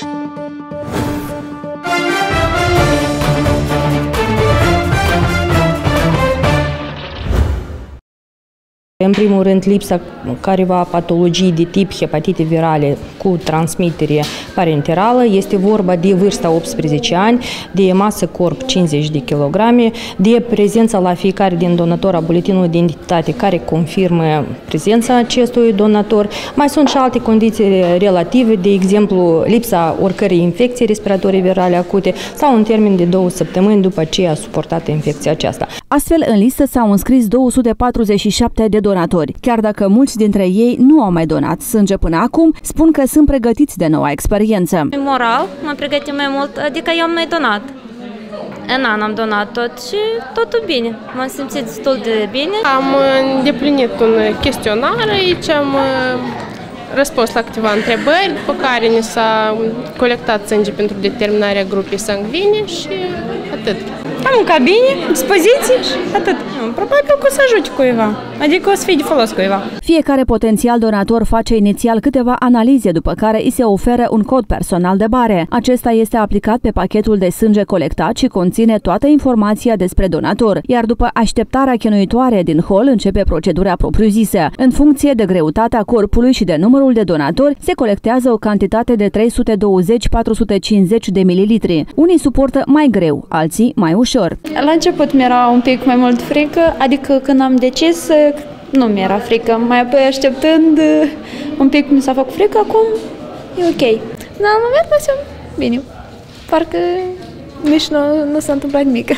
Música În primul rând, lipsa careva patologii de tip hepatite virale cu transmitere parenterală. Este vorba de vârsta 18 ani, de masă corp 50 de kg, de prezența la fiecare din donator a buletinului de identitate care confirmă prezența acestui donator. Mai sunt și alte condiții relative, de exemplu, lipsa oricărei infecții respiratorii virale acute sau în termen de două săptămâni după ce a suportat infecția aceasta. Astfel, în listă s-au înscris 247 de donatori. Chiar dacă mulți dintre ei nu au mai donat sânge până acum, spun că sunt pregătiți de noua experiență. Moral, mă pregătim mai mult, adică eu am mai donat. În an am donat tot și totul bine. M-am simțit destul de bine. Am îndeplinit un chestionar aici, am uh, răspuns la câteva întrebări, după care ni s-a colectat sânge pentru determinarea grupei sanguine și atât. Am un cabine, dispoziții și atât. Probabil că o să ajute cuiva, adică o să fie de folos cuiva. Fiecare potențial donator face inițial câteva analize, după care îi se oferă un cod personal de bare. Acesta este aplicat pe pachetul de sânge colectat și conține toată informația despre donator, iar după așteptarea chinuitoare din hol începe procedura propriu-zisă. În funcție de greutatea corpului și de numărul de donatori, se colectează o cantitate de 320-450 de mililitri. Unii suportă mai greu, alții mai ușor. La început mi-era un pic mai mult frică, adică când am decis nu mi-era frică. Mai apoi așteptând un pic mi s-a făcut frică, acum e ok. Dar în moment mă simt bine. Parcă nici nu, nu s-a întâmplat nimic.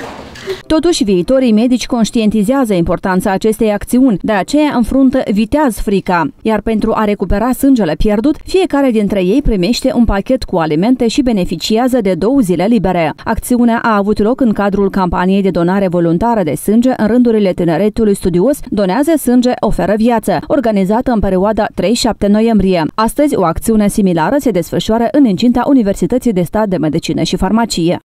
Totuși, viitorii medici conștientizează importanța acestei acțiuni, de aceea înfruntă viteaz frica, iar pentru a recupera sângele pierdut, fiecare dintre ei primește un pachet cu alimente și beneficiază de două zile libere. Acțiunea a avut loc în cadrul campaniei de donare voluntară de sânge în rândurile tineretului studios Donează sânge, oferă viață, organizată în perioada 3-7 noiembrie. Astăzi, o acțiune similară se desfășoară în incinta Universității de Stat de Medicină și Farmacie.